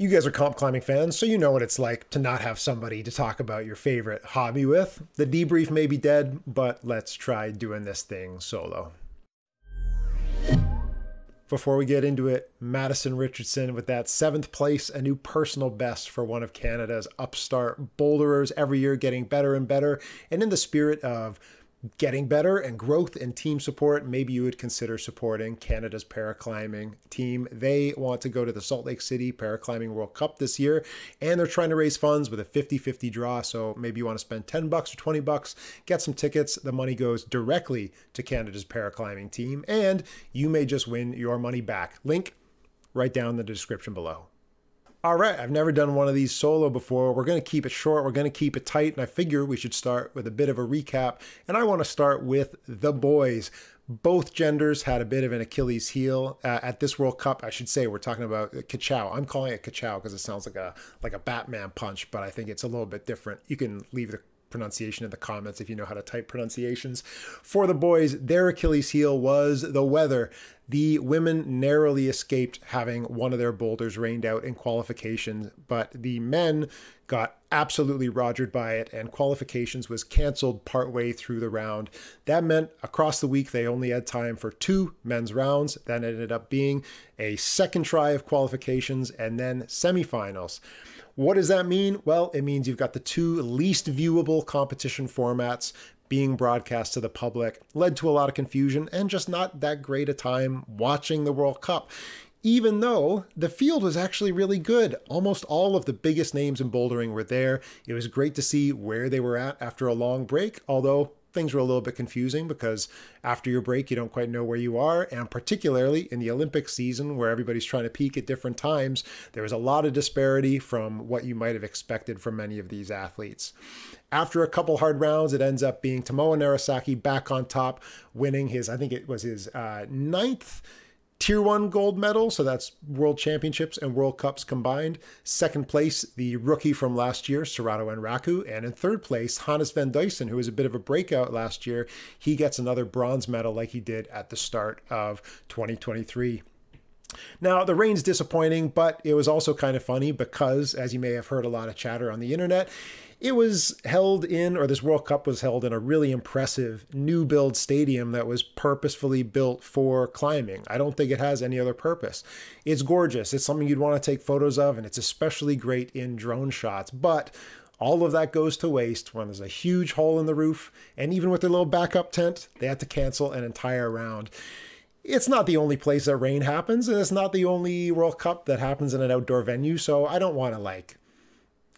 You guys are comp climbing fans, so you know what it's like to not have somebody to talk about your favorite hobby with. The debrief may be dead, but let's try doing this thing solo. Before we get into it, Madison Richardson with that seventh place, a new personal best for one of Canada's upstart boulderers every year, getting better and better. And in the spirit of getting better and growth and team support, maybe you would consider supporting Canada's paraclimbing team. They want to go to the Salt Lake City Paraclimbing World Cup this year, and they're trying to raise funds with a 50-50 draw. So maybe you want to spend 10 bucks or 20 bucks, get some tickets. The money goes directly to Canada's paraclimbing team, and you may just win your money back. Link right down in the description below. All right, I've never done one of these solo before. We're going to keep it short, we're going to keep it tight, and I figure we should start with a bit of a recap. And I want to start with the boys. Both genders had a bit of an Achilles heel uh, at this World Cup. I should say we're talking about Kachow. I'm calling it Kachow because it sounds like a like a Batman punch, but I think it's a little bit different. You can leave the pronunciation in the comments if you know how to type pronunciations. For the boys, their Achilles heel was the weather. The women narrowly escaped having one of their boulders rained out in qualifications, but the men got absolutely rogered by it, and qualifications was canceled partway through the round. That meant across the week they only had time for two men's rounds. That ended up being a second try of qualifications and then semifinals. What does that mean? Well, it means you've got the two least viewable competition formats being broadcast to the public, led to a lot of confusion and just not that great a time watching the World Cup. Even though the field was actually really good. Almost all of the biggest names in bouldering were there. It was great to see where they were at after a long break, although things were a little bit confusing because after your break, you don't quite know where you are. And particularly in the Olympic season, where everybody's trying to peak at different times, there was a lot of disparity from what you might have expected from many of these athletes. After a couple hard rounds, it ends up being Tomoa Narasaki back on top, winning his, I think it was his uh, ninth Tier 1 gold medal, so that's World Championships and World Cups combined. Second place, the rookie from last year, Sorato Anraku. And in third place, Hannes Van Duysen, who was a bit of a breakout last year. He gets another bronze medal like he did at the start of 2023. Now, the rain's disappointing, but it was also kind of funny because, as you may have heard a lot of chatter on the internet, it was held in, or this World Cup was held in a really impressive new build stadium that was purposefully built for climbing. I don't think it has any other purpose. It's gorgeous. It's something you'd want to take photos of, and it's especially great in drone shots. But all of that goes to waste when there's a huge hole in the roof, and even with their little backup tent, they had to cancel an entire round it's not the only place that rain happens, and it's not the only World Cup that happens in an outdoor venue. So I don't want to like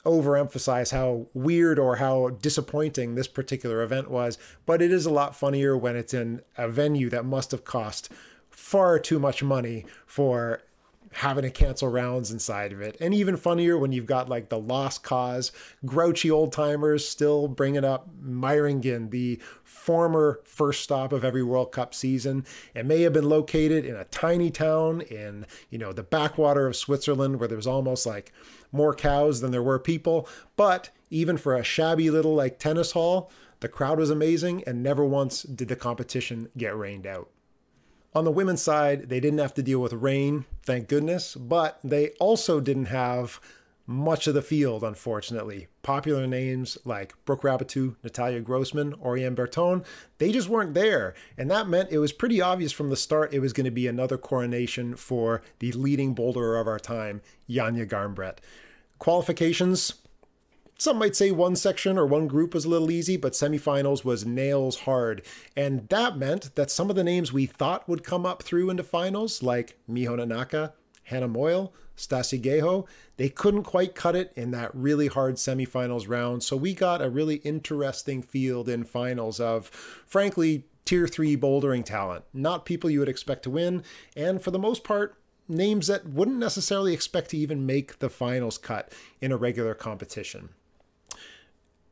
overemphasize how weird or how disappointing this particular event was, but it is a lot funnier when it's in a venue that must have cost far too much money for having to cancel rounds inside of it. And even funnier when you've got like the lost cause, grouchy old timers still bringing up Meiringen, the former first stop of every World Cup season. It may have been located in a tiny town in, you know, the backwater of Switzerland where there was almost like more cows than there were people. But even for a shabby little like tennis hall, the crowd was amazing and never once did the competition get rained out. On the women's side, they didn't have to deal with rain, thank goodness, but they also didn't have much of the field, unfortunately. Popular names like Brooke Raboutou, Natalia Grossman, Oriane Bertone, they just weren't there. And that meant it was pretty obvious from the start it was going to be another coronation for the leading boulderer of our time, Janja Garnbret. Qualifications, some might say one section or one group was a little easy, but semifinals was nails hard. And that meant that some of the names we thought would come up through into finals, like Miho Nonaka, Hannah Meul, Staša Gejo, they couldn't quite cut it in that really hard semifinals round. So we got a really interesting field in finals of, frankly, tier three bouldering talent. Not people you would expect to win, and for the most part, names that wouldn't necessarily expect to even make the finals cut in a regular competition.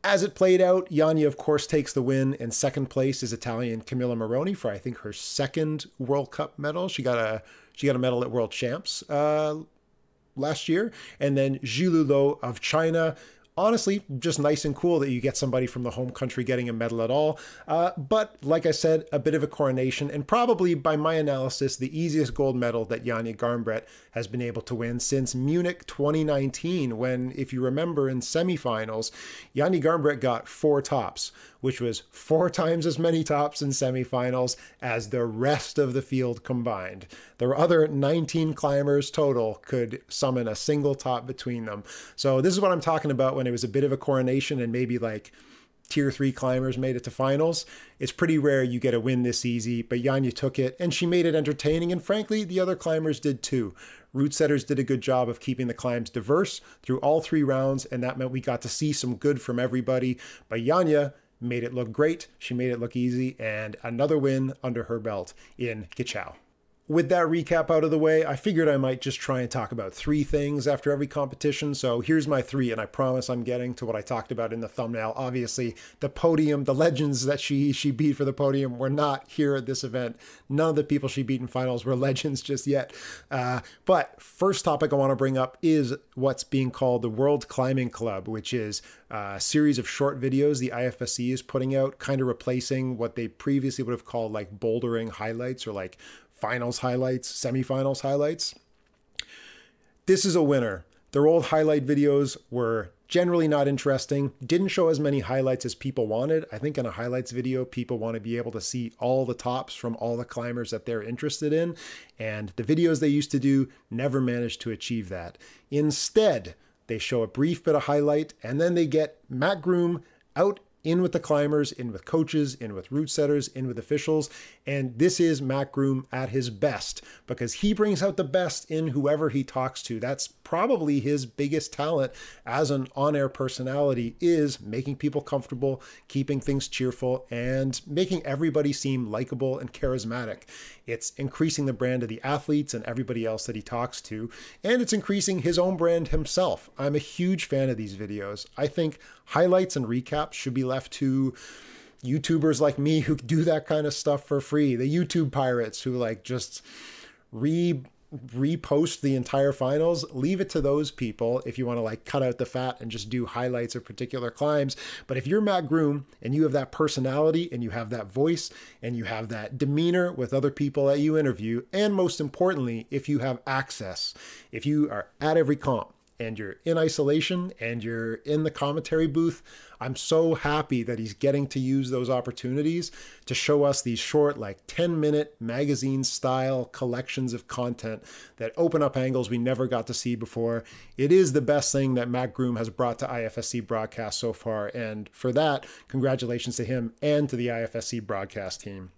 As it played out, Janja, of course, takes the win. In second place is Italian Camilla Moroni for I think her second World Cup medal. She got a she got a medal at World Champs uh, last year, and then Zhilu Luo of China honestly, just nice and cool that you get somebody from the home country getting a medal at all. Uh, but like I said, a bit of a coronation, and probably by my analysis, the easiest gold medal that Janja Garnbret has been able to win since Munich 2019, when, if you remember, in semifinals, Janja Garnbret got four tops, which was four times as many tops in semifinals as the rest of the field combined. The other 19 climbers total could summon a single top between them. So this is what I'm talking about when it was a bit of a coronation and maybe like tier three climbers made it to finals. It's pretty rare you get a win this easy, but Janja took it and she made it entertaining. And frankly, the other climbers did too. Route setters did a good job of keeping the climbs diverse through all three rounds, and that meant we got to see some good from everybody. But Janja made it look great. She made it look easy, and another win under her belt in Gichau with that recap out of the way, I figured I might just try and talk about three things after every competition. So here's my three, and I promise I'm getting to what I talked about in the thumbnail. Obviously, the podium, the legends that she she beat for the podium were not here at this event. None of the people she beat in finals were legends just yet. Uh, but first topic I want to bring up is what's being called the World Climbing Club, which is a series of short videos the IFSC is putting out, kind of replacing what they previously would have called like bouldering highlights or like finals highlights, semifinals highlights. This is a winner. Their old highlight videos were generally not interesting, didn't show as many highlights as people wanted. I think in a highlights video, people want to be able to see all the tops from all the climbers that they're interested in. And the videos they used to do never managed to achieve that. Instead, they show a brief bit of highlight and then they get Matt Groom out in with the climbers, in with coaches, in with route setters, in with officials. And this is Matt Groom at his best because he brings out the best in whoever he talks to. That's probably his biggest talent as an on-air personality is making people comfortable, keeping things cheerful, and making everybody seem likable and charismatic. It's increasing the brand of the athletes and everybody else that he talks to, and it's increasing his own brand himself. I'm a huge fan of these videos. I think highlights and recaps should be left to YouTubers like me who do that kind of stuff for free. The YouTube pirates who like just re repost the entire finals leave it to those people if you want to like cut out the fat and just do highlights of particular climbs but if you're matt groom and you have that personality and you have that voice and you have that demeanor with other people that you interview and most importantly if you have access if you are at every comp and you're in isolation and you're in the commentary booth, I'm so happy that he's getting to use those opportunities to show us these short, like 10 minute magazine style collections of content that open up angles we never got to see before. It is the best thing that Matt Groom has brought to IFSC broadcast so far. And for that, congratulations to him and to the IFSC broadcast team.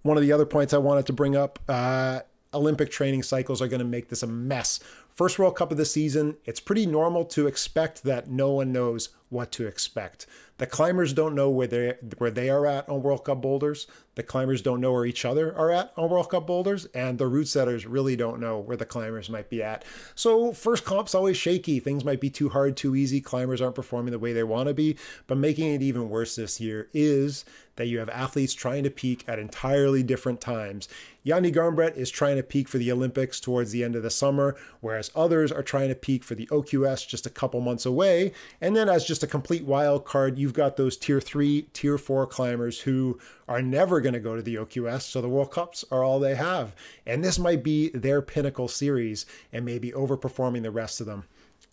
One of the other points I wanted to bring up uh, Olympic training cycles are going to make this a mess First World Cup of the season, it's pretty normal to expect that no one knows what to expect. The climbers don't know where they where they are at on World Cup boulders. The climbers don't know where each other are at on World Cup boulders, and the route setters really don't know where the climbers might be at. So first comp's always shaky. Things might be too hard, too easy. Climbers aren't performing the way they want to be. But making it even worse this year is that you have athletes trying to peak at entirely different times. Janja Garnbret is trying to peak for the Olympics towards the end of the summer, whereas others are trying to peak for the OQS just a couple months away. And then as just a complete wild card, you've got those tier three, tier four climbers who are never going to go to the OQS. So the World Cups are all they have. And this might be their pinnacle series and maybe overperforming the rest of them.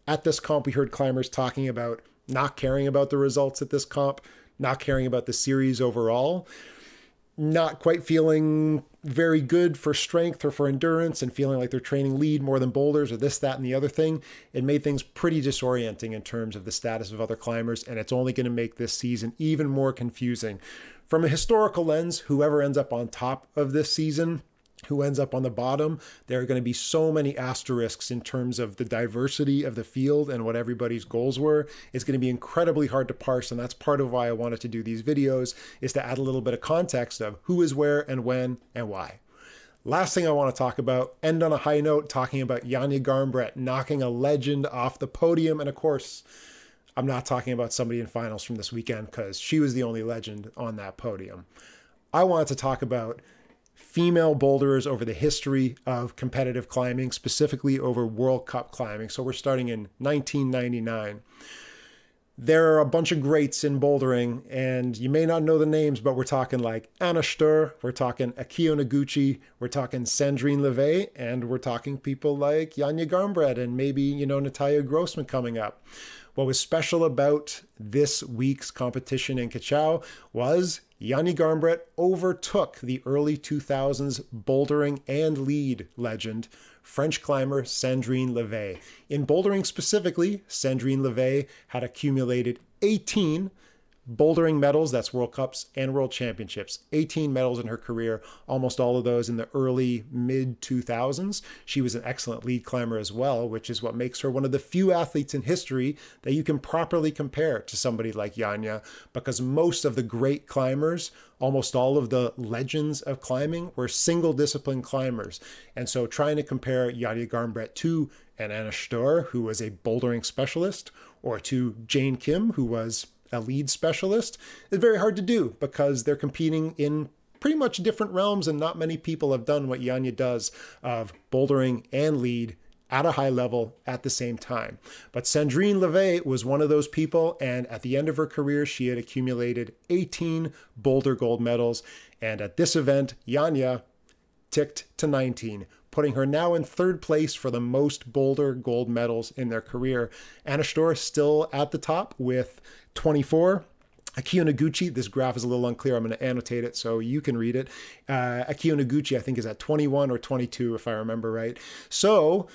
At this comp, we heard climbers talking about not caring about the results at this comp, not caring about the series overall, not quite feeling very good for strength or for endurance and feeling like they're training lead more than boulders or this, that, and the other thing, it made things pretty disorienting in terms of the status of other climbers. And it's only going to make this season even more confusing. From a historical lens, whoever ends up on top of this season, who ends up on the bottom, there are going to be so many asterisks in terms of the diversity of the field and what everybody's goals were. It's going to be incredibly hard to parse, and that's part of why I wanted to do these videos, is to add a little bit of context of who is where and when and why. Last thing I want to talk about, end on a high note, talking about Janja Garnbret knocking a legend off the podium. And of course, I'm not talking about somebody in finals from this weekend because she was the only legend on that podium. I wanted to talk about female boulderers over the history of competitive climbing, specifically over World Cup climbing. So we're starting in 1999. there are a bunch of greats in bouldering, and you may not know the names, but we're talking like Anna Stöhr, we're talking Akiyo Noguchi, we're talking Sandrine Levet, and we're talking people like Janja Garnbret and maybe, you know, Natalia Grossman coming up. What was special about this week's competition in Kachau was Janja Garnbret overtook the early 2000s bouldering and lead legend French climber Sandrine Levet. In bouldering specifically, Sandrine Levet had accumulated 18 bouldering medals, that's World Cups and World Championships. 18 medals in her career, almost all of those in the early mid 2000s. She was an excellent lead climber as well, which is what makes her one of the few athletes in history that you can properly compare to somebody like Janja, because most of the great climbers, almost all of the legends of climbing, were single discipline climbers. And so trying to compare Janja Garnbret to an Anna Stöhr, who was a bouldering specialist, or to Jain Kim, who was a lead specialist is very hard to do because they're competing in pretty much different realms and not many people have done what Janja does of bouldering and lead at a high level at the same time. But Sandrine Levet was one of those people, and at the end of her career, she had accumulated 18 boulder gold medals. And at this event, Janja ticked to 19, putting her now in third place for the most boulder gold medals in their career. Anna Stöhr still at the top with 24. Akiyo Noguchi, this graph is a little unclear. I'm going to annotate it so you can read it. Uh, Akiyo Noguchi, I think, is at 21 or 22, if I remember right. So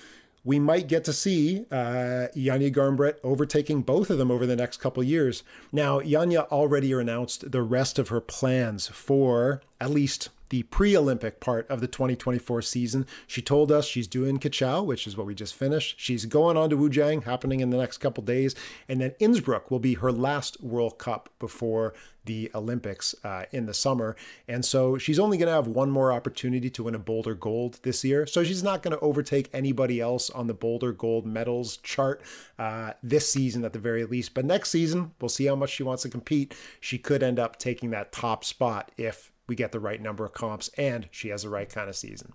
we might get to see uh, Janja Garnbret overtaking both of them over the next couple years. Now, Janja already announced the rest of her plans for at least the pre Olympic part of the 2024 season. She told us she's doing Kachau, which is what we just finished. She's going on to Wujiang, happening in the next couple days. And then Innsbruck will be her last World Cup before the Olympics uh, in the summer. And so she's only going to have one more opportunity to win a Boulder Gold this year. So she's not going to overtake anybody else on the Boulder Gold medals chart uh, this season at the very least. But next season, we'll see how much she wants to compete. She could end up taking that top spot if we get the right number of comps and she has the right kind of season.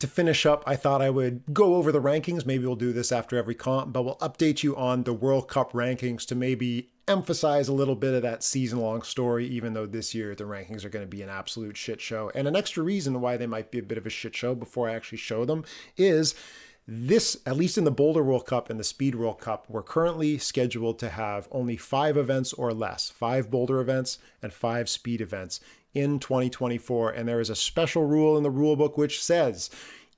To finish up, I thought I would go over the rankings. Maybe we'll do this after every comp, but we'll update you on the World Cup rankings to maybe emphasize a little bit of that season long story, even though this year the rankings are going to be an absolute shit show. And an extra reason why they might be a bit of a shit show before I actually show them is this, at least in the Boulder World Cup and the Speed World Cup, we're currently scheduled to have only five events or less five Boulder events and five speed events in 2024. And there is a special rule in the rule book which says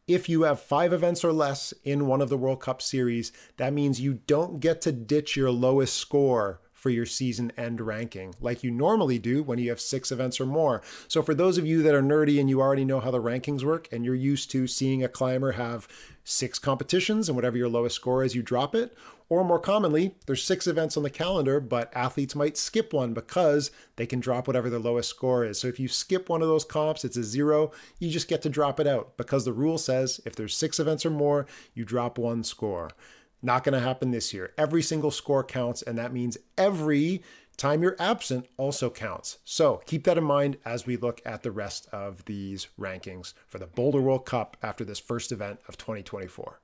if you have five events or less in one of the World Cup series, that means you don't get to ditch your lowest score for your season end ranking, like you normally do when you have six events or more. So, for those of you that are nerdy and you already know how the rankings work and you're used to seeing a climber have six competitions and whatever your lowest score is, you drop it, or more commonly, there's six events on the calendar, but athletes might skip one because they can drop whatever their lowest score is. So if you skip one of those comps, it's a zero, you just get to drop it out because the rule says if there's six events or more, you drop one score. Not going to happen this year. Every single score counts, and that means every time you're absent also counts. So keep that in mind as we look at the rest of these rankings for the Boulder World Cup after this first event of 2024.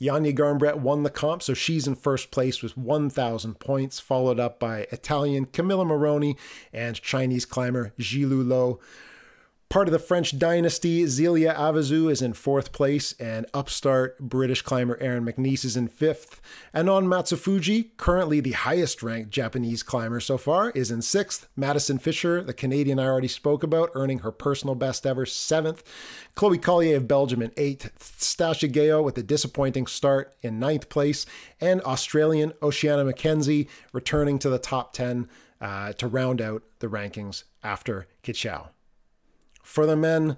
Janja Garnbret won the comp, so she's in first place with 1,000 points, followed up by Italian Camilla Moroni and Chinese climber Zhilu Luo. Part of the French dynasty, Zelia Avezou is in fourth place, and upstart British climber Erin McNeice is in fifth. And Anon Matsufuji, currently the highest ranked Japanese climber so far, is in sixth. Madison Fischer, the Canadian I already spoke about, earning her personal best ever, seventh. Chloe Caulier of Belgium in eighth. Staša Gejo with a disappointing start in ninth place. And Australian Oceania Mackenzie returning to the top 10 uh, to round out the rankings after Kachau. For the men,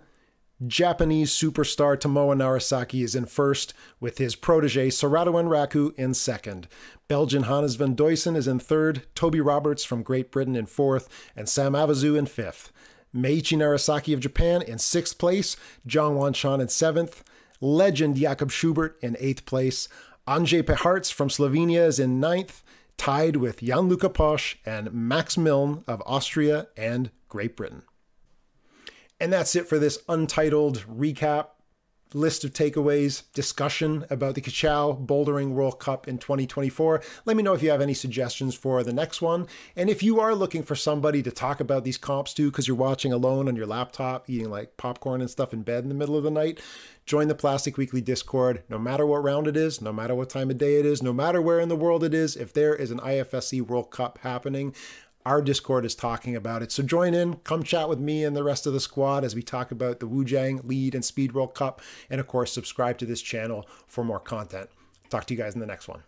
Japanese superstar Tomoa Narasaki is in first, with his protege Sorato Anraku in second. Belgian Hannes van Duysen is in third, Toby Roberts from Great Britain in fourth, and Sam Avezou in fifth. Meichi Narasaki of Japan in sixth place, Zhang Wanshan in seventh, legend Jakob Schubert in eighth place, Anže Peharc from Slovenia is in ninth, tied with Jan Luca Posch and Max Milne of Austria and Great Britain. And that's it for this untitled recap. list of takeaways, discussion about the Kachow Bouldering World Cup in 2024. Let me know if you have any suggestions for the next one. And if you are looking for somebody to talk about these comps to because you're watching alone on your laptop, eating like popcorn and stuff in bed in the middle of the night, join the Plastic Weekly Discord. No matter what round it is, no matter what time of day it is, no matter where in the world it is, if there is an IFSC World Cup happening, our Discord is talking about it. So join in, come chat with me and the rest of the squad as we talk about the Wujiang Lead and Speed World Cup. And of course, subscribe to this channel for more content. Talk to you guys in the next one.